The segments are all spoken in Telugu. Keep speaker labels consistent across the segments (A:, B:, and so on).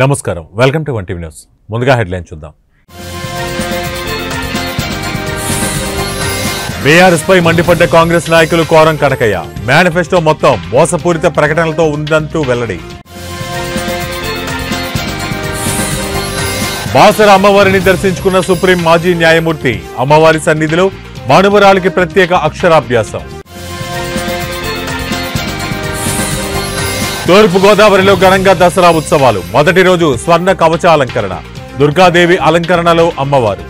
A: నమస్కారం. Welcome to one TV news. ముందుగా హెడ్లైన్ చూద్దాం. బీఆర్ఎస్ పై మండిపడ్డ కాంగ్రెస్ నాయకులు కోరం కనకయ్య. మేనిఫెస్టో మొత్తం మోసపూరిత ప్రకటనలతో ఉందంటూ వెల్లడి. బాసర అమ్మవారిని దర్శించుకున్న సుప్రీం మాజీ న్యాయమూర్తి అమ్మవారి సన్నిధిలో మానవరాలికి ప్రత్యేక అక్షరాభ్యాసం. తూర్పుగోదావరిలో ఘనంగా దసరా ఉత్సవాలు. మొదటి రోజు స్వర్ణ కవచ అలంకరణ దుర్గాదేవి అలంకరణలో అమ్మవారు.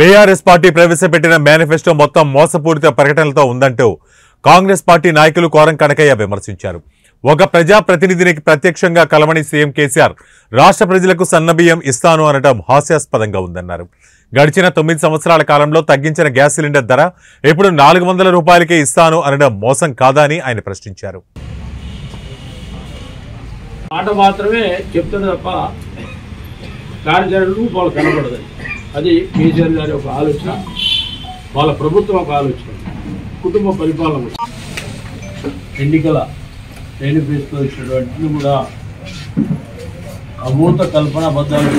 A: బీఆర్ఎస్ పార్టీ ప్రవేశపెట్టిన మేనిఫెస్టో మొత్తం మోసపూరిత ప్రకటనలతో ఉందంటూ కాంగ్రెస్ పార్టీ నాయకులు కోరం కనకయ్య విమర్శించారు. ఒక ప్రజా ప్రతినిధినికి ప్రత్యక్షంగా కలవని సీఎం కేసీఆర్ రాష్ట్ర ప్రజలకు సన్నబియ్యం ఇస్తాను అనడం హాస్యాస్పదంగా ఉందన్నారు. గడిచిన తొమ్మిది సంవత్సరాల కాలంలో తగ్గించిన గ్యాస్ సిలిండర్ ధర ఇప్పుడు నాలుగు వందల రూపాయలకే ఇస్తాను అనడం మోసం కాదా అని ఆయన ప్రశ్నించారు.
B: మాట మాత్రమే చెప్తుంది తప్ప కార్యాచరణ వాళ్ళు కనబడదు. అది కేసీఆర్ గారి ఒక ఆలోచన వాళ్ళ ప్రభుత్వం ఒక ఆలోచన కుటుంబ పరిపాలన ఎన్నికల మేనిఫెస్టో ఇచ్చినటువంటి కూడా అమూర్త కల్పన అబద్ధాలు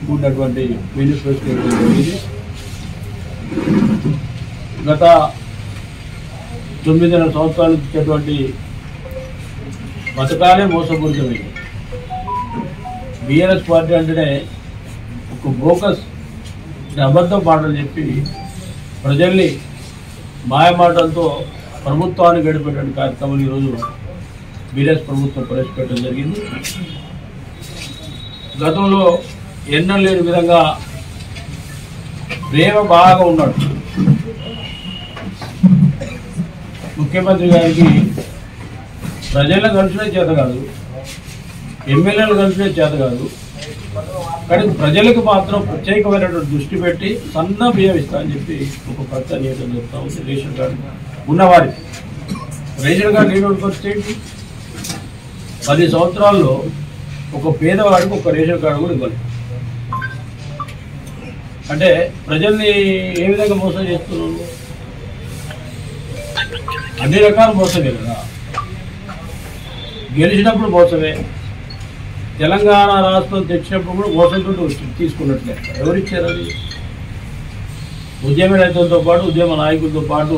B: కూడినటువంటి మేనిఫెస్టో జరిగింది గత తొమ్మిదిన్నర సంవత్సరాలు ఇచ్చేటువంటి పథకాలే మోసపూరితమైనవి బీఆర్ఎస్ పార్టీ అంటేనే ఒక బోకస్ అబద్ధం మాటలు చెప్పి ప్రజల్ని మాయమాటలతో ప్రభుత్వాన్ని గడిపేటువంటి కార్యక్రమం ఈరోజు బీఆర్ఎస్ ప్రభుత్వం ప్రవేశపెట్టడం జరిగింది. గతంలో ఎన్నో లేని విధంగా ప్రేమ బాగా ఉన్నాడు. ముఖ్యమంత్రి గారికి ప్రజలను కలిసినే చేత కాదు ఎమ్మెల్యేలు కలిసినే చేత కాదు కానీ ప్రజలకు మాత్రం ప్రత్యేకమైనటువంటి దృష్టి పెట్టి సన్న బియ్యం ఇస్తా అని చెప్పి ఒక కొత్త నియోజకం జరుగుతూ ఉంది. రేషన్ కార్డు ఉన్నవారికి రేషన్ కార్డు లేని వస్తే ఏంటి పది సంవత్సరాల్లో ఒక పేదవాడికి ఒక రేషన్ కార్డు కూడా ఇవ్వాలి అంటే ప్రజల్ని ఏ విధంగా మోసం చేస్తున్నారు? అన్ని రకాల మోసమే కదా. గెలిచినప్పుడు మోసమే. తెలంగాణ రాష్ట్రం తెచ్చినప్పుడు కూడా మోసంతో వచ్చి తీసుకున్నట్లే ఎవరిచ్చారు అది? ఉద్యమ నేతలతో పాటు ఉద్యమ నాయకులతో పాటు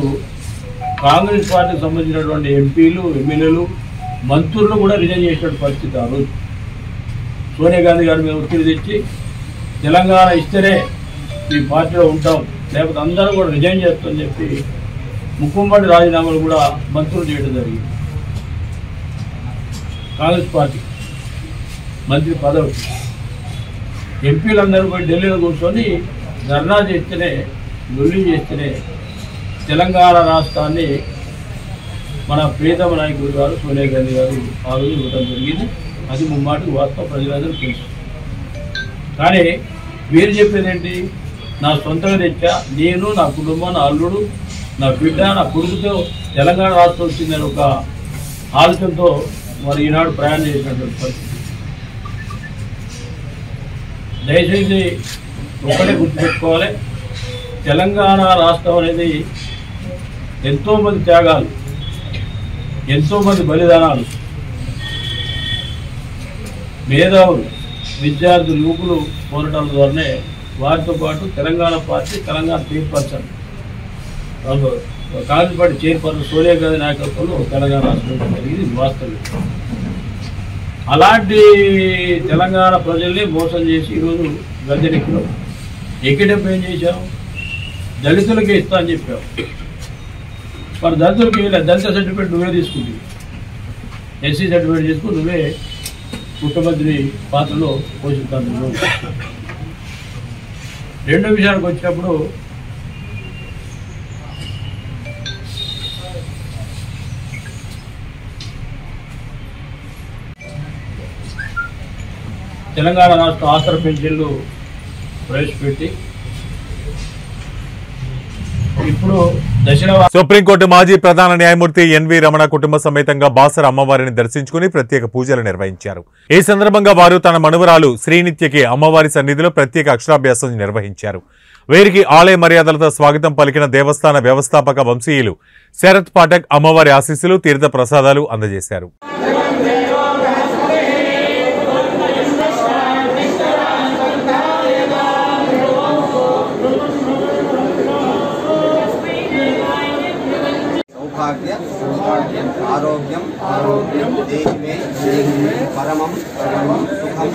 B: కాంగ్రెస్ పార్టీకి సంబంధించినటువంటి ఎంపీలు ఎమ్మెల్యేలు మంత్రులు కూడా రిజైన్ చేసినటువంటి పరిస్థితి ఆ రోజు. సోనియా గాంధీ గారి మీద ఒత్తిడి తెచ్చి తెలంగాణ ఇస్తేనే మీ పార్టీలో ఉంటాం లేకపోతే అందరూ కూడా రిజైన్ చేస్తామని చెప్పి ముఖ్యమంత్రి రాజీనామాలు కూడా మంత్రులు చేయడం జరిగింది. కాంగ్రెస్ పార్టీ మంత్రి పదవి. ఎంపీలందరూ పోయి ఢిల్లీలో కూర్చొని ధర్నా చేస్తేనే లొల్లి చేస్తేనే తెలంగాణ రాష్ట్రాన్ని మన ప్రీతమ నాయకుడు గారు సోనియా గాంధీ గారు ఆ రోజు ఇవ్వడం జరిగింది. అది ముమ్మాటి వాస్తవ ప్రజలందరూ తెలుసు. కానీ వీరు చెప్పేది ఏంటి? నా సొంతంగా తెచ్చా నేను నా కుటుంబం నా అల్లుడు నా బిడ్డ నా కొడుకుతో తెలంగాణ రాష్ట్రం వచ్చిందని ఒక ఆలోచనతో మరి ఈనాడు ప్రయాణం చేసినటువంటి పరిస్థితి. దయచేసి ఒక్కటే గుర్తుపెట్టుకోవాలి. తెలంగాణ రాష్ట్రం అనేది ఎంతోమంది త్యాగాలు ఎంతోమంది బలిదానాలు మేధావులు విద్యార్థులు యువకులు కోరటం ద్వారానే వారితో పాటు Telangana party Telangana chairperson Congress party chairperson Sonia Gandhi నాయకత్వంలో తెలంగాణ రాష్ట్రం జరిగింది వాస్తవం అలాంటి తెలంగాణ ప్రజల్ని మోసం చేసి ఈరోజు గద్దెనెక్కినాం. ఎక్కేటప్పుడు ఏం చేశాం? దళితులకే ఇస్తా అని చెప్పాం. మరి దళితులకి ఇలా దళిత సర్టిఫికేట్ నువ్వే తీసుకుంది. ఎస్సీ సర్టిఫికేట్ తీసుకుని నువ్వే ముఖ్యమంత్రి పాత్రలో పోషిస్తాను రెండో విషయానికి వచ్చినప్పుడు తెలంగాణ రాష్ట్ర ఆసర పెన్షన్లు ప్రవేశపెట్టి ఇప్పుడు
A: సుప్రీంకోర్టు మాజీ ప్రధాన న్యాయమూర్తి ఎన్వి రమణ కుటుంబ సమేతంగా బాసర అమ్మవారిని దర్శించుకుని ప్రత్యేక పూజలు నిర్వహించారు. ఈ సందర్భంగా వారు తన మనువరాలు శ్రీనిత్యకి అమ్మవారి సన్నిధిలో ప్రత్యేక అక్షరాభ్యాసం నిర్వహించారు. వీరికి ఆలయ మర్యాదలతో స్వాగతం పలికిన దేవస్థాన వ్యవస్థాపక వంశీయులు శరత్ పాఠక్ అమ్మవారి ఆశీస్సులు తీర్థ ప్రసాదాలు అందజేశారు.
C: आरोग्यम देहि मे परमं सुखं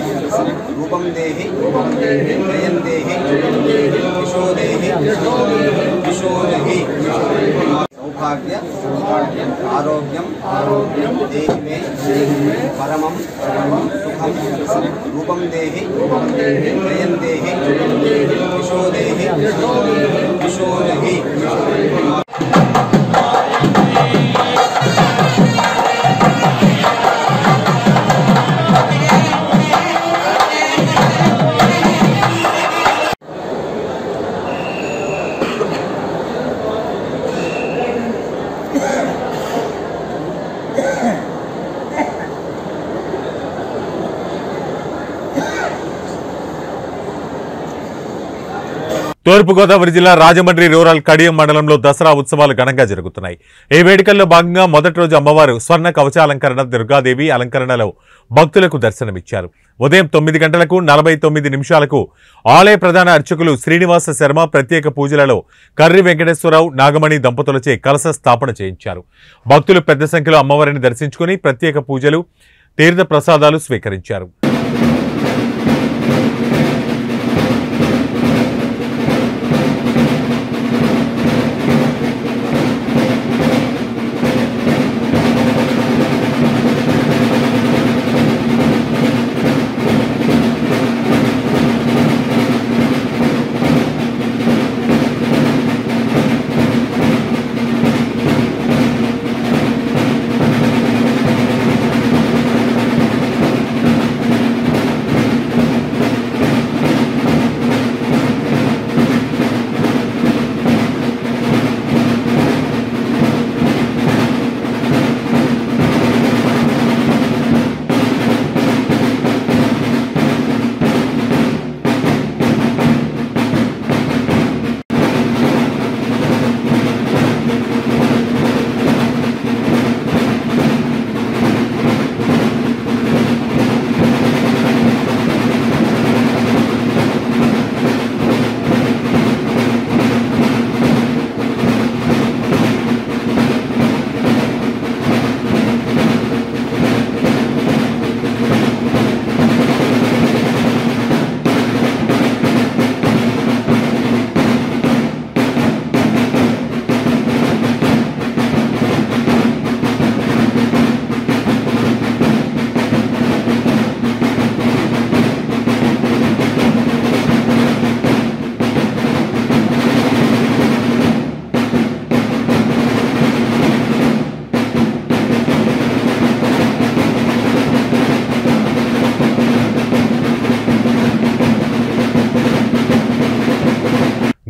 C: रूपं देहि हृदयं देहि यशो देहि यशो देहि सौभाग्य आरोग्यम आरोग्यम देहि मे परमं सुखं रूपं देहि हृदयं देहि यशो देहि यशो देहि
A: తూర్పుగోదావరి జిల్లా రాజమండ్రి రూరల్ కడియం మండలంలో దసరా ఉత్సవాలు ఘనంగా జరుగుతున్నాయి. ఈ వేడుకల్లో భాగంగా మొదటి రోజు అమ్మవారు స్వర్ణ కవచాలంకరణ దుర్గాదేవి అలంకరణలో భక్తులకు దర్శనమిచ్చారు. ఉదయం తొమ్మిది గంటలకు నలభై తొమ్మిది నిమిషాలకు ఆలయ ప్రధాన అర్చకులు శ్రీనివాస శర్మ ప్రత్యేక పూజలలో కర్రి వెంకటేశ్వరరావు నాగమణి దంపతులచే కలశ స్థాపన చేయించారు. భక్తులు పెద్ద సంఖ్యలో అమ్మవారిని దర్శించుకుని ప్రత్యేక పూజలు తీర్థ ప్రసాదాలు స్వీకరించారు.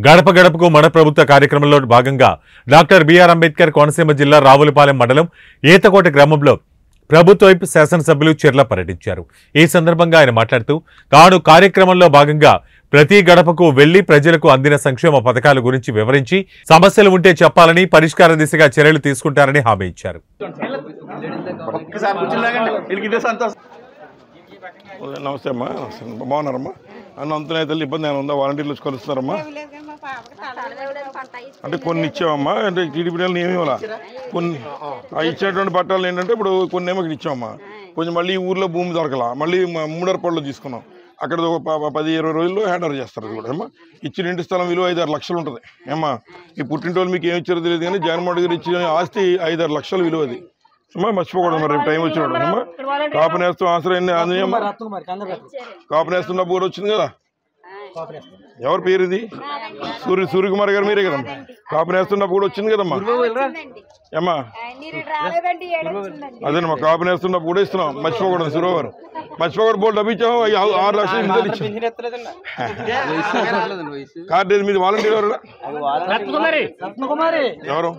A: గడప గడపకు మన ప్రభుత్వ కార్యక్రమంలో భాగంగా డాక్టర్ బిఆర్ అంబేద్కర్ కోనసీమ జిల్లా రావులపాలెం మండలం ఈతకోట గ్రామంలో ప్రభుత్వ వైపు శాసనసభ్యులు చెర్ల పర్యటించారు. ఈ సందర్భంగా ఆయన మాట్లాడుతూ తాను కార్యక్రమంలో భాగంగా ప్రతి గడపకు వెళ్ళి ప్రజలకు అందిన సంక్షేమ పథకాల గురించి వివరించి సమస్యలు ఉంటే చెప్పాలని పరిష్కార దిశగా చర్యలు తీసుకుంటారని హామీ ఇచ్చారు.
D: నమస్తే అమ్మా నమస్తే అమ్మా. బాగున్నారమ్మా? అన్న అంతనే తల్లి ఇబ్బంది ఏమైనా ఉందా? వాలంటీర్లు వచ్చి కలుస్తారమ్మా అంటే కొన్ని ఇచ్చామమ్మా అంటే టీడీపీ నెలలు ఏమి ఇవ్వాలా? కొన్ని ఆ ఇచ్చేటువంటి పట్టాలు ఏంటంటే ఇప్పుడు కొన్ని ఏమో ఇక్కడ ఇచ్చామమ్మా కొంచెం మళ్ళీ ఈ ఊర్లో భూమి దొరకలా. మళ్ళీ మూడరపళ్ళు తీసుకున్నాం. అక్కడ ఒక పది ఇరవై రోజుల్లో హ్యాండ్ ఓవర్ చేస్తారు అది కూడా. ఏమా ఇచ్చిన ఇంటి స్థలం విలువ ఐదారు లక్షలు ఉంటుంది. ఏమా ఈ పుట్టింటోళ్ళు మీకు ఏమి ఇచ్చారో తెలియదు కానీ జగన్మోహన్ రెడ్డి గారు ఇచ్చిన ఆస్తి ఐదారు లక్షలు విలువ అది. అమ్మా మర్చిపోకూడదు మరి రేపు టైం వచ్చినప్పుడు. అమ్మా కాపు నేస్తం ఆశ్రయం అందియమ్మా కాపు నేస్తున్న బోర్డు వచ్చింది కదా. ఎవరి పేరు ఇది సూర్య సూర్యకుమార్ గారు మీరే కదమ్మా? కాపు నేస్తున్నప్పుడు కూడా వచ్చింది కదమ్మా? ఏమ్మా? అదేనమ్మా కాపు నేస్తున్నప్పుడు కూడా ఇస్తున్నాం. మర్చిపోకూడదు సురో గారు. మర్చిపోకూడదు బోర్డు డబ్బిచ్చాము అవి ఆరు- లక్షలు ఇంత ఇచ్చాం కార్డు మీది వాలంటీర్ ఎవరు ఎవరు?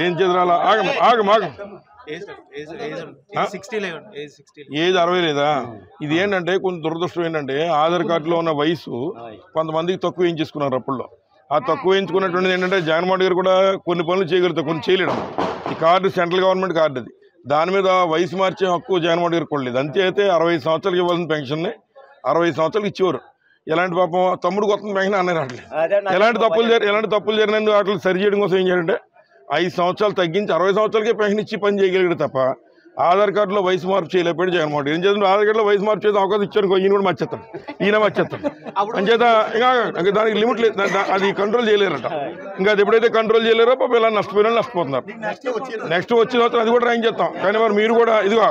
D: ఏం చేద్దరాలా ఆగం ఆగం ఆగం ఏజ్ అరవై లేదా? ఇది ఏంటంటే కొంచెం దురదృష్టం ఏంటంటే ఆధార్ కార్డులో ఉన్న వయసు కొంతమందికి తక్కువ వేయించేసుకున్నారు అప్పుల్లో ఆ తక్కువ వేయించుకున్నటువంటిది ఏంటంటే జగన్మోహన్ గారు కూడా కొన్ని పనులు చేయగలుగుతారు కొన్ని చేయలేడు. ఈ కార్డు సెంట్రల్ గవర్నమెంట్ కార్డు అది. దాని మీద వయసు మార్చే హక్కు జగన్మోహన్ రెడ్డి గారికి కూడా లేదు. అంతే అయితే అరవై సంవత్సరాలకు ఇవ్వాల్సిన పెన్షన్ని అరవై సంవత్సరాలకు ఇచ్చేవారు. ఎలాంటి పాపం తమ్ముడు కొత్త పెన్షన్ అన్నారు రావట్లేదు. ఎలాంటి తప్పులు జరి ఎలాంటి తప్పులు జరిగినందుకు వాటిని సరి చేయడం కోసం ఏం చేయాలంటే ఐదు సంవత్సరాలు తగ్గించి అరవై సంవత్సరాలకే పెన్షన్ ఇచ్చి పని చేయగలిగాడు తప్ప ఆధార్ కార్డులో వయసు మార్పు చేయలేకపోయాడు జగన్మోహన్ రెడ్డి. ఏం చేసిన ఆధార్ కార్డులో వయసు మార్పు చేసే అవకాశం ఇచ్చారు ఇంకో ఈయన కూడా మర్చేస్తాడు ఈయన మర్చేస్తాడు అంచేత ఇంకా ఇంకా దానికి లిమిట్ లేదు. అది కంట్రోల్ చేయలేరట. ఇంకా అది ఎప్పుడైతే కంట్రోల్ చేయలేరో పాపం ఇలా నష్టపోయిన నష్టపోతున్నారు. నెక్స్ట్ వచ్చిన తర్వాత అది కూడా ట్రైన్ చేస్తాం. కానీ మరి మీరు కూడా ఇదిగో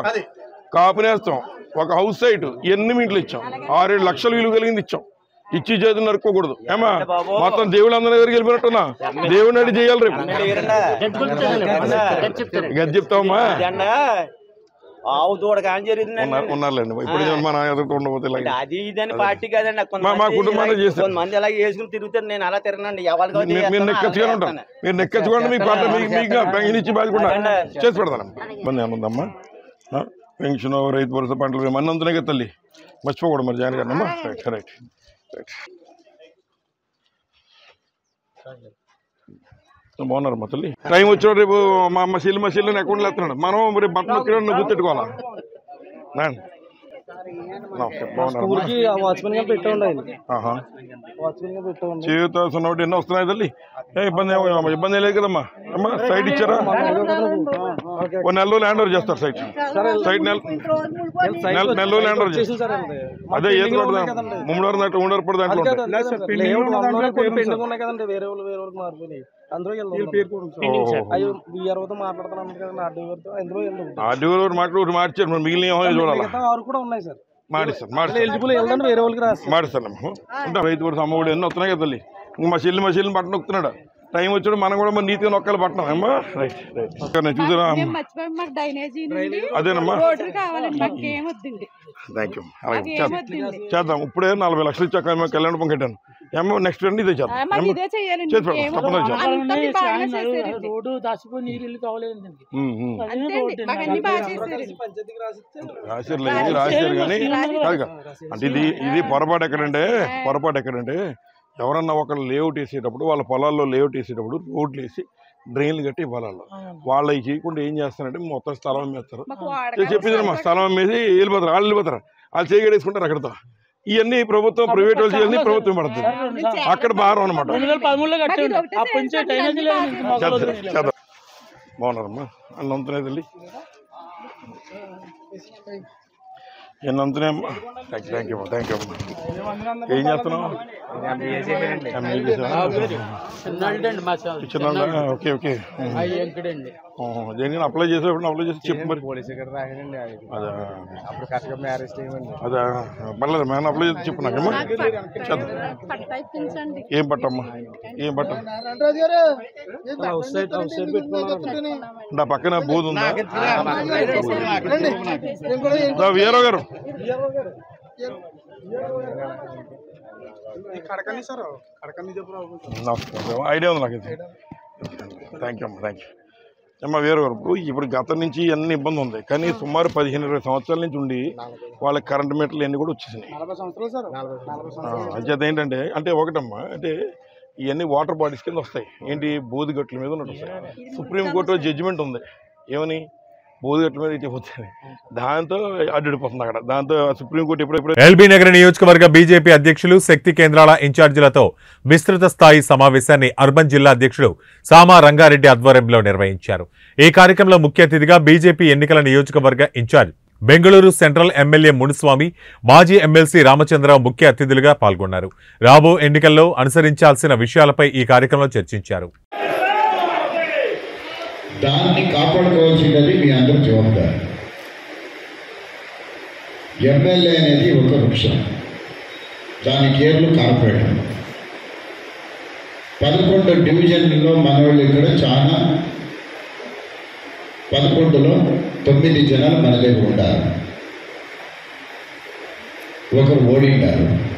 D: కాపునేస్తాం. ఒక హౌస్ సైట్ ఎన్ని మీటర్లు ఇచ్చాం. ఆరేడు లక్షలు విలువ కలిగింది ఇచ్చాం. ఇచ్చి చేతులు నరుక్కోకూడదు. ఏమా? మొత్తం దేవుడు అందరి దగ్గరికి వెళ్ళిపోయినట్టున్నా? దేవుడిని అడిగి చేయాలి రేపు. గది చెప్తావమ్మా?
E: ఆవు దూడ
D: ఉన్నారులేండి. ఇప్పుడు మన ఎదురుతో ఉండబోతే ఇలాగే.
E: అది ఇదని పార్టీ కాదండి నాకు
D: మా- మా కుటుంబాన్ని
E: అలా వేసుకుని తిరుగుతారు. నేను అలా తిరగనండి.
D: మీరు- మీరు నెక్కచ్చుకోండి మీకు ఇచ్చి బాధకుండా చేసి పెడతాను. ఇబ్బంది ఏముందమ్మా ఆ? పెన్షన్ రైతు భరోసా పంటలు మన అంతనే కదా తల్లి. మర్చిపోకూడదు మరి జాయిన్ రైట్ రైట్ బాగున్నారు మా తల్లి. టైం వచ్చాడు రేపు మా అమ్మ చెల్లి మా చెల్లిని అకౌంట్లో వేస్తున్నాడు. మనం రేపు బట్టలు నొక్కిన గుర్తెట్టుకోవాలా చేయూత సున్నోటి ఎన్నో వస్తున్నాయి తల్లి. ఏ ఇబ్బంది ఏమో అమ్మ, ఇబ్బంది లేదు కదమ్మా అమ్మా సైట్ ఇచ్చారా? ఓ నెల రోజులు హ్యాండ్ ఓవర్ చేస్తారు సైట్ సైట్ నెల నెల నెల రోజులు హ్యాండ్ ఓవర్ చేస్తారు. అదే ఏదో ముమ్మడారు దాంట్లో ఉండరు దాంట్లో
F: అందులో వెళ్దాం అయ్యో బీఆర్ఓతో మాట్లాడుతున్నాను కదండి ఆర్డీ గారితో అందులో వెళ్దాం
D: ఆర్డీఓ మాట ఒకటి మార్చారు మరి మిగిలిన చూడాలా?
F: ఆరు కూడా ఉన్నాయి సార్. వాళ్ళకి
D: ఉంటా రైతు అమ్మ కూడా ఎన్నో వస్తున్నాయి కదా తల్లి. ఇంక మా చెల్లి మా చెల్లిని నొక్కుతున్నాడు? టైం వచ్చాడు మనం కూడా మరి నీతిగా నొక్కాలి పట్టణం అమ్మా రైట్ రైట్. నేను చూసారా? అదేనమ్మా? థ్యాంక్ యూ అలాగే చేద్దాం. ఇప్పుడే నలభై లక్షలు ఇచ్చాక మేము కళ్యాణ పం కట్టాను. ఏమో నెక్స్ట్ రండి ఇదే చేద్దాం?
G: ఇదే
D: తప్పకుండా. చేద్దాం.
F: రోడ్డు నీళ్ళు కావాలేదండి
D: రాశారు లేదు రాశారు కానీ కాదు. అంటే ఇది ఇది పొరపాటు ఎక్కడంటే పొరపాటు ఎక్కడంటే ఎవరన్నా ఒకళ్ళు లేఅవుట్ వేసేటప్పుడు వాళ్ళ పొలాల్లో లేఅవుట్ వేసేటప్పుడు రోడ్లు వేసి డ్రైన్లు కట్టి పొలాల్లో. వాళ్ళు అవి చేయకుండా ఏం చేస్తారంటే మొత్తం స్థలం అమ్మేస్తారు. చెప్పింది మా స్థలం అమ్మేసి వెళ్ళిపోతారు వాళ్ళు వెళ్ళిపోతారు. వాళ్ళు చేయగడేసుకుంటారు అక్కడతో. ఇవన్నీ ప్రభుత్వం ప్రైవేట్ వాళ్ళు చేయాలి ప్రభుత్వం పడుతుంది. అక్కడ భారం అనమాట
F: లేదు
G: అన్ని
D: బాగున్నారమ్మా? అన్నంతనే తల్లి. ఎన్నంతనే అమ్మా? థ్యాంక్ యూ థ్యాంక్ యూ అమ్మా. ఏం చేస్తున్నావు? Okay okay.
F: ఎంకడండి
D: దేని అప్లై చేసేప్పుడు అప్లై చేసి చెప్పు మరి.
F: పోలీసు ఇక్కడ రాకండి
D: అదా.
F: అప్పుడు కరెక్ట్గా మ్యారేజ్ చేయమండి
D: అదా పర్లేదు మేము అప్లై చేసి చెప్పు నాకేమో. ఏం పట్టమ్మా ఏం పట్ట? నా పక్కన బోధ ఉందా? దా వీరో గారు. ఐడియా ఉంది నాకు ఇది థ్యాంక్ యూ అమ్మా థ్యాంక్ యూ అమ్మ వేరే గారు ఇప్పుడు గతం నుంచి అన్ని ఇబ్బంది ఉంది. కానీ సుమారు పదిహేను ఇరవై సంవత్సరాల నుంచి ఉండి వాళ్ళకి కరెంట్ మీటర్లు అన్నీ కూడా వచ్చేసినాయి. అంచేత ఏంటంటే అంటే ఒకటమ్మా అంటే ఇవన్నీ వాటర్ బాడీస్ కింద వస్తాయి. ఏంటి బోధిగట్ల మీద ఉన్నట్టు వస్తాయి. సుప్రీంకోర్టు జడ్జిమెంట్ ఉంది. ఏమని? బోధిగట్ల మీద ఇటు పోతుంది దాంతో అడ్డుపోతుంది అక్కడ. దాంతో సుప్రీంకోర్టు ఎప్పుడెప్పుడు
A: ఎల్బీ నగర్ నియోజకవర్గ బీజేపీ అధ్యక్షులు శక్తి కేంద్రాల ఇన్ఛార్జీలతో విస్తృత స్థాయి సమావేశాన్ని అర్బన్ జిల్లా అధ్యక్షుడు సామా రంగారెడ్డి ఆధ్వర్యంలో నిర్వహించారు. ఈ కార్యక్రమంలో ముఖ్య అతిథిగా బీజేపీ ఎన్నికల నియోజకవర్గ in charge Bengaluru central MLA Muniswamy మాజీ ఎమ్మెల్సీ రామచంద్రరావు ముఖ్య అతిథులుగా పాల్గొన్నారు. రాబో ఎన్నికల్లో అనుసరించాల్సిన విషయాలపై ఈ కార్యక్రమంలో చర్చించారు.
H: దాన్ని కాపాడుకోవాల్సినది మీ అందరి జవాబుదారి. ఎమ్మెల్యే అనేది ఒక వృక్షం. దాని కేర్లు కార్పొరేటర్. పదకొండు డివిజన్లో మనవాళ్ళు ఇక్కడ చాలా. పదకొండులో తొమ్మిది జనాలు మన దగ్గర ఉండాలి ఒకరు ఓడిండారు.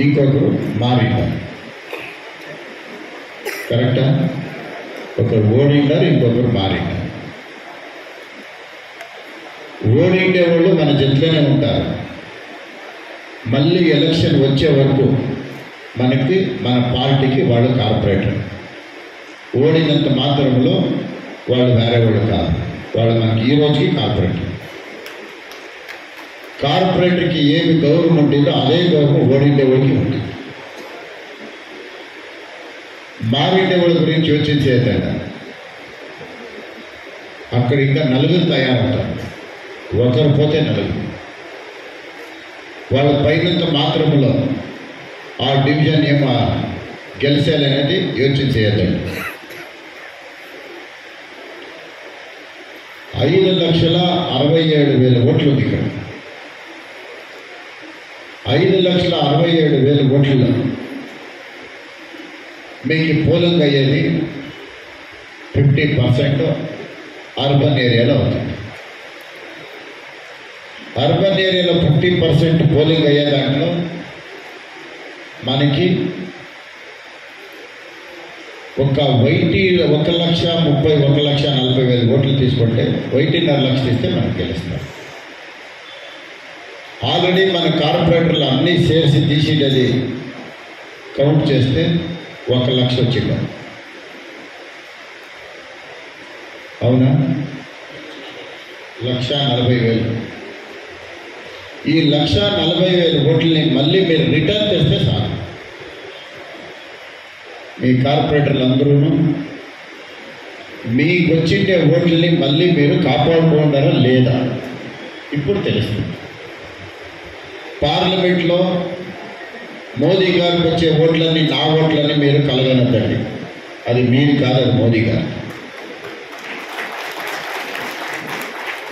H: ఇంకొకరు మారిండారు. కరెక్టా? ఒకరు ఓడిండారు ఇంకొకరు మారిండారు ఓడిండే వాళ్ళు మన జట్లోనే ఉంటారు. మళ్ళీ ఎలక్షన్ వచ్చే వరకు మనకి మన పార్టీకి వాళ్ళు కార్పొరేటర్. ఓడినంత మాత్రంలో వాళ్ళు వేరే వాళ్ళు కాదు. వాళ్ళు మనకి ఈ రోజుకి కార్పొరేటర్. కార్పొరేటర్కి ఏమి గౌరవం ఉంటుందో అదే గౌరవం ఓడిండే వాళ్ళకి ఉంటుంది. మారేటవాళ్ళ గురించి యోచించేదంట. అక్కడ ఇంకా నలుగురు తయారవుతారు. ఒకరు పోతే నలుగురు. వాళ్ళ పైనంత మాత్రములో ఆ డివిజన్ ఏమో గెలిచాలనేది యోచించేయద్దండి ఐదు లక్షల అరవై ఏడు వేల ఓట్లు ఉంది ఇక్కడ. ఐదు లక్షల అరవై ఏడు వేల ఓట్లలో మీకు పోలింగ్ అయ్యేది ఫిఫ్టీ పర్సెంట్ అర్బన్ ఏరియాలో అవుతుంది. అర్బన్ ఏరియాలో ఫిఫ్టీ పర్సెంట్ పోలింగ్ అయ్యే దాంట్లో మనకి ఒక వైటీ ఒక లక్ష ముప్పై ఒక లక్ష నలభై వేల ఓట్లు తీసుకుంటే వైటీన్నర లక్ష తీస్తే మనకు తెలుస్తుంది ఆల్రెడీ మన కార్పొరేటర్లు అన్నీ చేసి అది కౌంట్ చేస్తే ఒక లక్ష వచ్చింది. అవునా? లక్ష నలభై వేలు. ఈ లక్ష నలభై వేలు ఓట్లని మళ్ళీ మీరు రిటర్న్ తెస్తే చాలు. మీ కార్పొరేటర్లు అందరూ మీకు వచ్చిండే ఓట్లని మళ్ళీ మీరు కాపాడుకుంటారా లేదా? ఇప్పుడు తెలుస్తుంది. పార్లమెంట్లో మోదీ గారికి వచ్చే ఓట్లన్నీ నా ఓట్లన్నీ మీరు కలగనద్దండి అది మీరు కాదు అది మోదీ గారు.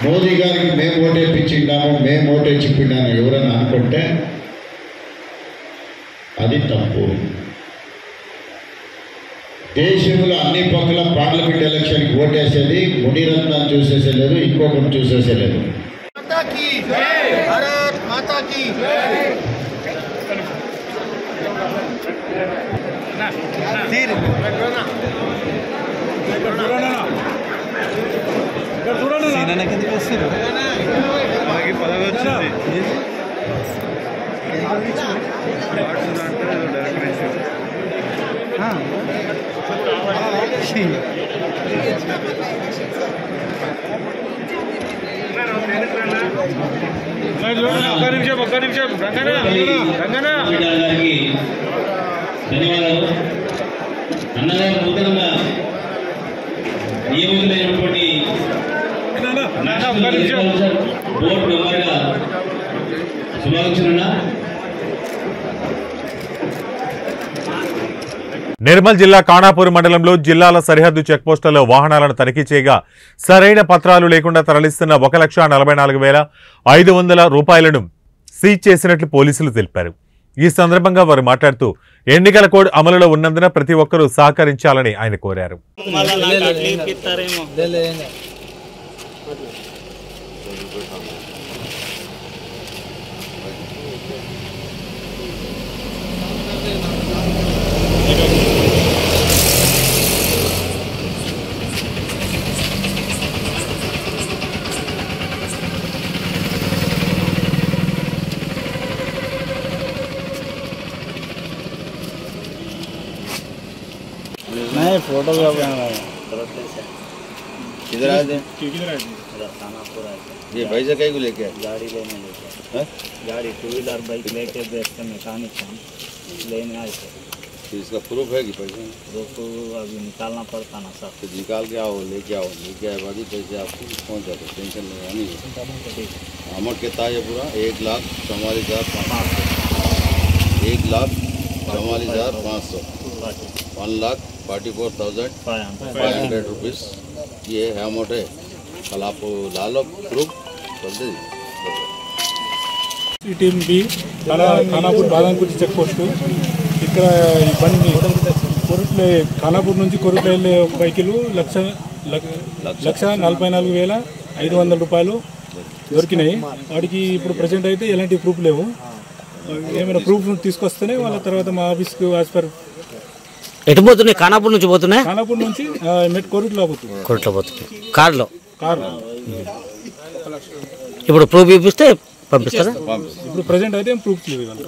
H: మోదీ గారికి మేము ఓటేపించిండాము మేము ఓటేచిపిండాము ఎవరైనా అనుకుంటే అది తప్పు. దేశంలో అన్ని పక్కల పార్లమెంట్ ఎలక్షన్కి ఓటేసేది మునిరత్నాన్ని చూసేసేలేదు ఇంకొకటి చూసేసేలేదు.
I: గారికి ధన్యవాదాలు అన్నగారు నూతనంగా నియమితులైనటువంటి బోర్డు మెంబర్గా శుభాకాంక్షలు
A: నిర్మల్ జిల్లా కానాపూర్ మండలంలో జిల్లాల సరిహద్దు చెక్పోస్టుల్లో వాహనాలను తనిఖీ చేయగా సరైన పత్రాలు లేకుండా తరలిస్తున్న ఒక లక్ష నలభై నాలుగు వేల ఐదు వందల రూపాయలను సీజ్ చేసినట్లు పోలీసులు తెలిపారు. ఈ సందర్భంగా వారు మాట్లాడుతూ ఎన్నికల కోడ్ అమలులో ఉన్నందున ప్రతి ఒక్కరూ సహకరించాలని ఆయన కోరారు.
J: नहीं फ़ोटो
C: किधर आए थे? ये भाई से कहीं को लेके आए?
J: गाड़ी लेने लेके गाड़ी टू व्हीलर बाइक लेके देखते मैकेनिक हम लेने आए थे।
C: तो इसका प्रूफ है कि पैसे
J: रोको अभी निकालना पड़ता ना सर।
C: तो निकाल के आओ लेके आओ। लेके आए बाद ही पैसे आपको पहुँच जाते टेंशन नहीं है। अमाउंट कितना है पूरा एक लाख चौवालीस हज़ार पाँच सौ। एक लाख चौवालीस हज़ार पाँच सौ। one lakh forty four thousand five hundred rupees ये है अमाउंट है कल आप ला लो प्रूफ कर दीजिए
K: team B ఖానా Khanapur బాదంపూర్ check post ఇక్కడ ఈ బండి కొరుట్లే ఖానాపూర్ నుంచి కొరుట్ల వెళ్ళే ఒక వెహికల్ లక్ష లక్ష- లక్ష నలభై నాలుగు వేల ఐదు వందల రూపాయలు దొరికినాయి వాడికి ఇప్పుడు ప్రజెంట్ అయితే ఎలాంటి ప్రూఫ్ లేవు ఏమైనా ప్రూఫ్ తీసుకొస్తేనే వాళ్ళ తర్వాత మా ఆఫీస్కి యాజ్ పర్
L: ఎటు పోతున్నాయి? ఖానాపూర్ నుంచి పోతున్నాయి?
K: ఖానాపూర్ నుంచి ఆ, మెట్ కొరుట్లో పోతుంది
L: కొరట్లో పోతున్నాయి. కార్లో?
K: కార్
L: ఇప్పుడు ప్రూఫ్ చూపిస్తే పంపిస్తారా?
K: ఇప్పుడు ప్రజెంట్ అయితే ప్రూఫ్ లేవు ఇవాళ.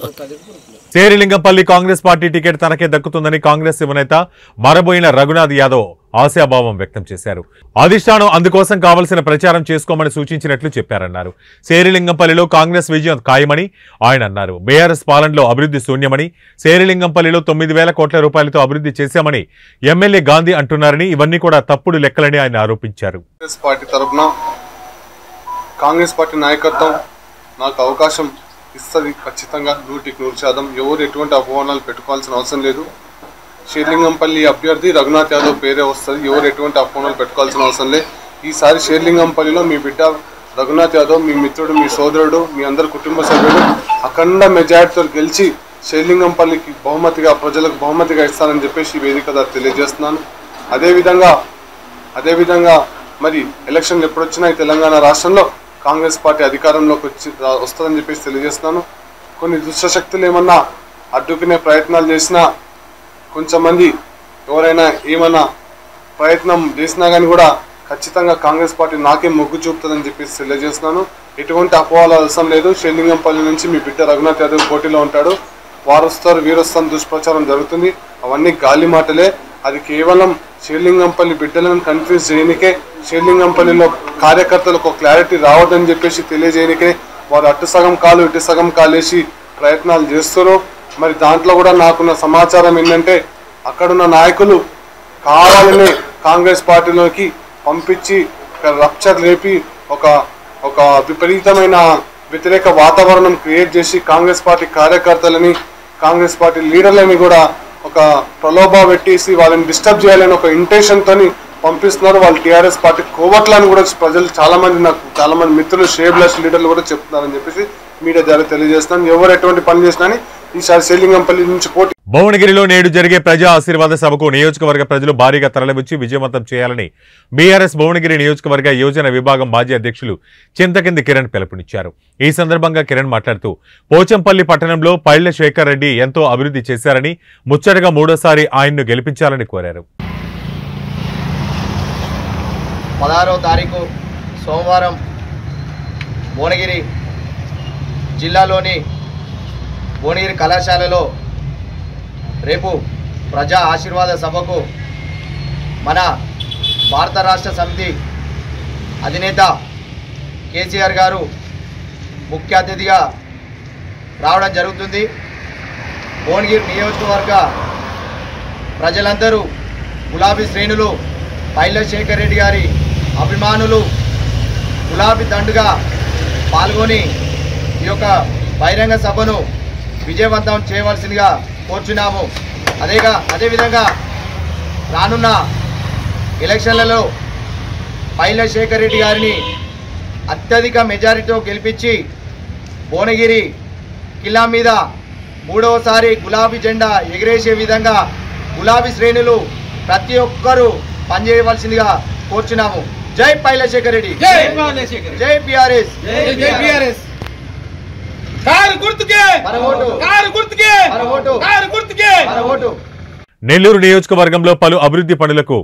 A: శేరిలింగంపల్లి కాంగ్రెస్ పార్టీ టికెట్ తనకే దక్కుతుందని కాంగ్రెస్ యువనేత మరబోయిన రఘునాథ్ యాదవ్ ఆశాభావం వ్యక్తం చేశారు. అధిష్టానం అందుకోసం కావలసిన ప్రచారం చేసుకోమని సూచించినట్లు చెప్పారన్నారు. శేరిలింగంపల్లిలో కాంగ్రెస్ విజయం ఖాయమని ఆయన అన్నారు. బీఆర్ఎస్ పాలనలో అభివృద్ధి శూన్యమని శేరిలింగంపల్లిలో తొమ్మిది వేల కోట్ల రూపాయలతో అభివృద్ధి చేశామని ఎమ్మెల్యే గాంధీ అంటున్నారని ఇవన్నీ కూడా తప్పుడు లెక్కలని ఆయన ఆరోపించారు.
M: కాంగ్రెస్ పార్టీ తరఫున కాంగ్రెస్ పార్టీ నాయకత్వం నాకు అవకాశం ఇస్తుంది ఖచ్చితంగా నూటికి నూరు శాతం. ఎవరు ఎటువంటి అపమానాలు పెట్టుకోవాల్సిన అవసరం లేదు. షేర్లింగంపల్లి అభ్యర్థి రఘునాథ్ యాదవ్ పేరే వస్తుంది. ఎవరు ఎటువంటి అపమానాలు పెట్టుకోవాల్సిన అవసరం లేదు. ఈసారి షేర్లింగంపల్లిలో మీ బిడ్డ రఘునాథ్ యాదవ్ మీ మిత్రుడు మీ సోదరుడు మీ అందరు కుటుంబ సభ్యులు అఖండ మెజార్టీతో గెలిచి షేర్లింగంపల్లికి బహుమతిగా ప్రజలకు బహుమతిగా ఇస్తానని చెప్పేసి ఈ వేదిక ద్వారా తెలియజేస్తున్నాను. అదేవిధంగా అదేవిధంగా మరి ఎలక్షన్లు ఎప్పుడు తెలంగాణ రాష్ట్రంలో? కాంగ్రెస్ పార్టీ అధికారంలోకి వచ్చి వస్తుందని చెప్పేసి తెలియజేస్తున్నాను. కొన్ని దుష్టశక్తులు ఏమన్నా అడ్డుకునే ప్రయత్నాలు చేసినా కొంచెం మంది ఎవరైనా ఏమన్నా ప్రయత్నం చేసినా కానీ కూడా ఖచ్చితంగా కాంగ్రెస్ పార్టీ నాకే మొగ్గు చూపుతుందని చెప్పేసి తెలియజేస్తున్నాను. ఎటువంటి అపోహలు అవసరం లేదు. షెల్లింగంపల్లి నుంచి మీ బిడ్డ రఘునాథ్ యాదవ్ పోటీలో ఉంటాడు. వారొస్తారు వీరొస్తారు దుష్ప్రచారం జరుగుతుంది. అవన్నీ గాలి మాటలే. అది కేవలం శ్రీలింగంపల్లి బిడ్డలను కన్ఫ్యూజ్ చేయనికే శ్రీలింగంపల్లిలో కార్యకర్తలకు ఒక క్లారిటీ రావద్దని చెప్పేసి తెలియజేయనికే వారు అటు సగం కాలు ఇటు సగం కాలేసి ప్రయత్నాలు చేస్తారు మరి దాంట్లో కూడా నాకున్న సమాచారం ఏంటంటే అక్కడున్న నాయకులు కావాలనే కాంగ్రెస్ పార్టీలోకి పంపించి రప్చర్ లేపి ఒక ఒక విపరీతమైన వ్యతిరేక వాతావరణం క్రియేట్ చేసి కాంగ్రెస్ పార్టీ కార్యకర్తలని కాంగ్రెస్ పార్టీ లీడర్లని కూడా ఒక ప్రలోభ పెట్టేసి వాళ్ళని డిస్టర్బ్ చేయాలని ఒక ఇంటెన్షన్తో పంపిస్తున్నారు. వాళ్ళు టీఆర్ఎస్ పార్టీ కోవట్లని కూడా ప్రజలు చాలామంది నాకు చాలామంది మిత్రులు షేబ్లెస్ లీడర్లు కూడా చెప్తున్నారని చెప్పేసి మీడియా ద్వారా తెలియజేస్తున్నాను. ఎవరు ఎటువంటి పని చేసినా అని ఈసారి నుంచి పోటీ
A: భువనగిరిలో నేడు జరిగే ప్రజా ఆశీర్వాద సభకు నియోజకవర్గ ప్రజలు భారీగా తరలివచ్చి విజయవంతం చేయాలని బీఆర్ఎస్ భువనగిరి నియోజకవర్గ యోజన విభాగం మాజీ అధ్యక్షులు చింతకింది కిరణ్ పిలుపునిచ్చారు. ఈ సందర్భంగా కిరణ్ మాట్లాడుతూ పోచంపల్లి పట్టణంలో పైళ్ళ శేఖర్ రెడ్డి ఎంతో అభివృద్ధి చేశారని ముచ్చటగా మూడోసారి ఆయన్ను గెలిపించాలని కోరారు.
N: పదహారో తారీఖు సోమవారం భువనగిరి జిల్లాలోని భువనగిరి కళాశాలలో రేపు ప్రజా ఆశీర్వాద సభకు మన భారత రాష్ట్ర సమితి అధినేత కేసీఆర్ గారు ముఖ్య అతిథిగా రావడం జరుగుతుంది. భువనగిరి నియోజకవర్గ ప్రజలందరూ గులాబీ శ్రేణులు పైల శేఖర్ రెడ్డి గారి అభిమానులు గులాబీ దండుగా పాల్గొని ఈ యొక్క బహిరంగ సభను విజయవంతం చేయవలసిందిగా కోరుచున్నాము. అదేగా అదేవిధంగా రానున్న ఎలక్షన్లలో పైల శేఖర్ రెడ్డి గారిని అత్యధిక మెజారిటీతో గెలిపించి భువనగిరి కిల్లా మీద మూడవసారి గులాబీ జెండా ఎగిరేసే విధంగా గులాబీ శ్రేణులు ప్రతి ఒక్కరూ పనిచేయవలసిందిగా కోరుచున్నాము. జై పైలశేఖర్ రెడ్డి. జై పిఆర్ఎస్ జై పిఆర్ఎస్ గుర్తుకే. కారు గుర్తుకే. కారు గుర్తుకే. ఓటు
A: నెల్లూరు నియోజకవర్గంలో పలు అభివృద్ధి పనులకు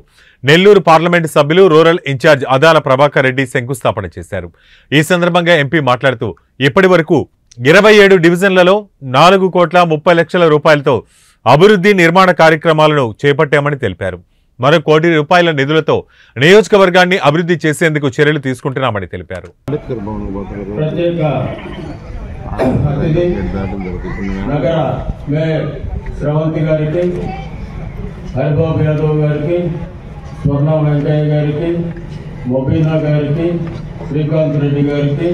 A: నెల్లూరు పార్లమెంటు సభ్యులు rural in charge Adala Prabhakar Reddy శంకుస్థాపన చేశారు. ఈ సందర్భంగా ఎంపీ మాట్లాడుతూ ఇప్పటి వరకు ఇరవై ఏడు డివిజన్లలో నాలుగు కోట్ల ముప్పై లక్షల రూపాయలతో అభివృద్ధి నిర్మాణ కార్యక్రమాలను చేపట్టామని తెలిపారు. మరో కోటి రూపాయల నిధులతో నియోజకవర్గాన్ని అభివృద్ధి చేసేందుకు చర్యలు తీసుకుంటున్నామని తెలిపారు.
O: నగర మేయర్ శ్రవంతి గారికి హరిబాబు యాదవ్ గారికి స్వర్ణ వెంకయ్య గారికి మొబీనా గారికి శ్రీకాంత్ రెడ్డి గారికి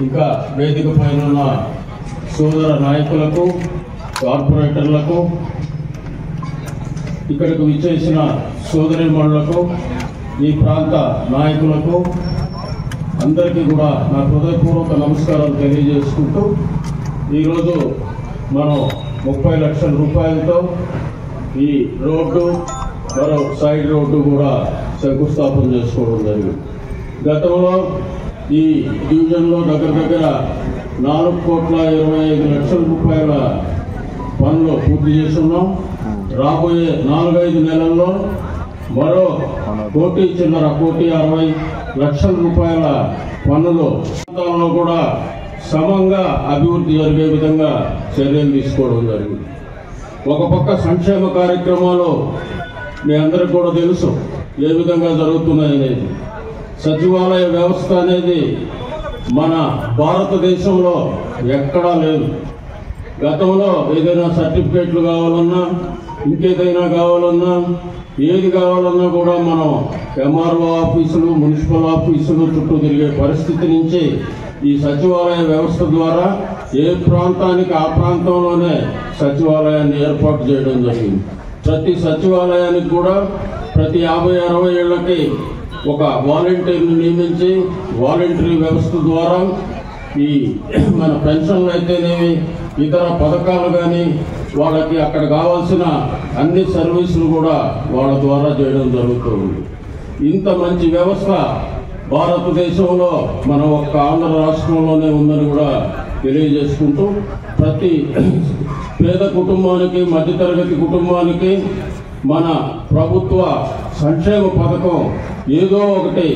O: ఇంకా వేదిక పైన ఉన్న సోదర నాయకులకు కార్పొరేటర్లకు ఇక్కడికి విచ్చేసిన సోదరిమణులకు ఈ ప్రాంత నాయకులకు అందరికీ కూడా నా హృదయపూర్వక నమస్కారాలు తెలియజేసుకుంటూ ఈరోజు మనం ముప్పై లక్షల రూపాయలతో ఈ రోడ్డు మరో సైడ్ రోడ్డు కూడా శంకుస్థాపన చేసుకోవడం జరిగింది. గతంలో ఈ డివిజన్లో దగ్గర దగ్గర నాలుగు కోట్ల ఇరవై ఐదు లక్షల రూపాయల పనులు పూర్తి చేస్తున్నాం. రాబోయే నాలుగైదు నెలల్లో మరో కోటి చిన్నర కోటి అరవై లక్షల రూపాయల పన్నులు ప్రాంతాల్లో కూడా సమంగా అభివృద్ధి జరిగే విధంగా చర్యలు తీసుకోవడం జరిగింది. ఒక పక్క సంక్షేమ కార్యక్రమాలు మీ అందరికి కూడా తెలుసు ఏ విధంగా జరుగుతున్నాయనేది సచివాలయ వ్యవస్థ అనేది మన భారతదేశంలో ఎక్కడా లేదు. గతంలో ఏదైనా సర్టిఫికేట్లు కావాలన్నా ఇంకేదైనా కావాలన్నా ఏది కావాలన్నా కూడా మనం ఎంఆర్ఓ ఆఫీసులు మున్సిపల్ ఆఫీసులు చుట్టూ తిరిగే పరిస్థితి నుంచి ఈ సచివాలయ వ్యవస్థ ద్వారా ఏ ప్రాంతానికి ఆ ప్రాంతంలోనే సచివాలయాన్ని ఏర్పాటు చేయడం జరిగింది. ప్రతి సచివాలయానికి కూడా ప్రతి యాభై అరవై ఏళ్ళకి ఒక వాలంటీర్ని నియమించి వాలంటరీ వ్యవస్థ ద్వారా ఈ మన పెన్షన్లు అయితేనేమి ఇతర పథకాలు కానీ వాళ్ళకి అక్కడ కావాల్సిన అన్ని సర్వీసులు కూడా వాళ్ళ ద్వారా చేయడం జరుగుతుంది. ఇంత మంచి వ్యవస్థ భారతదేశంలో మన ఒక్క ఆంధ్ర రాష్ట్రంలోనే ఉందని కూడా తెలియజేసుకుంటూ ప్రతి పేద కుటుంబానికి మధ్యతరగతి కుటుంబానికి మన ప్రభుత్వ సంక్షేమ పథకం ఏదో ఒకటి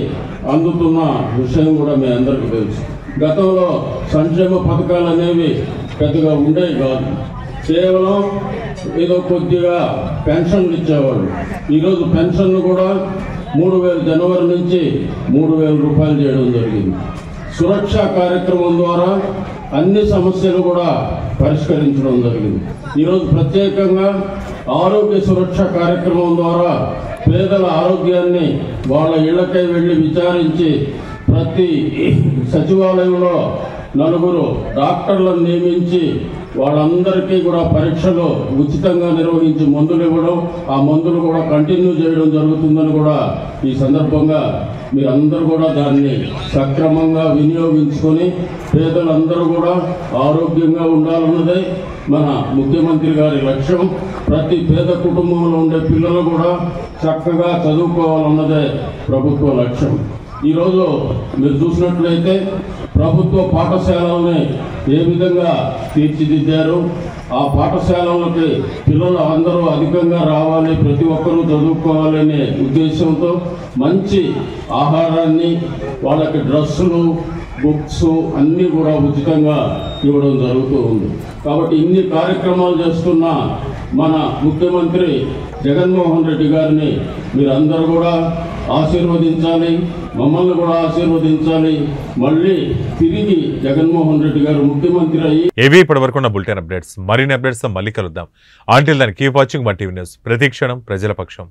O: అందుతున్న విషయం కూడా మీ అందరికీ తెలుసు. గతంలో సంక్షేమ పథకాలు అనేవి పెద్దగా ఉండేవి కాదు. కేవలం ఏదో కొద్దిగా పెన్షన్లు ఇచ్చేవాళ్ళు. ఈరోజు పెన్షన్లు కూడా మూడు వేల జనవరి నుంచి మూడు వేల రూపాయలు చేయడం జరిగింది. సురక్ష కార్యక్రమం ద్వారా అన్ని సమస్యలు కూడా పరిష్కరించడం జరిగింది. ఈరోజు ప్రత్యేకంగా ఆరోగ్య సురక్ష కార్యక్రమం ద్వారా పేదల ఆరోగ్యాన్ని వాళ్ళ ఇళ్ళకై వెళ్ళి విచారించి ప్రతి సచివాలయంలో నలుగురు డాక్టర్లను నియమించి వాళ్ళందరికీ కూడా పరీక్షలు ఉచితంగా నిర్వహించి మందులు ఇవ్వడం ఆ మందులు కూడా కంటిన్యూ చేయడం జరుగుతుందని కూడా ఈ సందర్భంగా మీరందరూ కూడా దాన్ని సక్రమంగా వినియోగించుకొని పేదలందరూ కూడా ఆరోగ్యంగా ఉండాలన్నదే మన ముఖ్యమంత్రి గారి లక్ష్యం. ప్రతి పేద కుటుంబంలో ఉండే పిల్లలు కూడా చక్కగా చదువుకోవాలన్నదే ప్రభుత్వ లక్ష్యం. ఈరోజు మీరు చూసినట్లయితే ప్రభుత్వ పాఠశాలల్ని ఏ విధంగా తీర్చిదిద్దారు? ఆ పాఠశాలలకి పిల్లలు అందరూ అధికంగా రావాలి ప్రతి ఒక్కరూ చదువుకోవాలనే ఉద్దేశంతో మంచి ఆహారాన్ని వాళ్ళకి డ్రెస్సులు బుక్స్ అన్నీ కూడా ఉచితంగా ఇవ్వడం జరుగుతూ ఉంది. కాబట్టి ఇన్ని కార్యక్రమాలు చేస్తున్న మన ముఖ్యమంత్రి జగన్మోహన్ రెడ్డి గారిని మీరందరూ కూడా ఆశీర్వదించాలి. మమ్మల్ని కూడా ఆశీర్వదించాలి. మళ్ళీ తిరిగి జగన్మోహన్ రెడ్డి గారు ముఖ్యమంత్రి అయ్యి
A: ఏవి ఇప్పటి వరకు ఉన్న బులెటిన్ అప్డేట్స్. మరిన్ని అప్డేట్స్ మళ్ళీ కలుద్దాం. ఆంటిల్ దాన్ని కీప్ వాచింగ్ మా టీవీ న్యూస్ ప్రతి క్షణం ప్రజల పక్షం.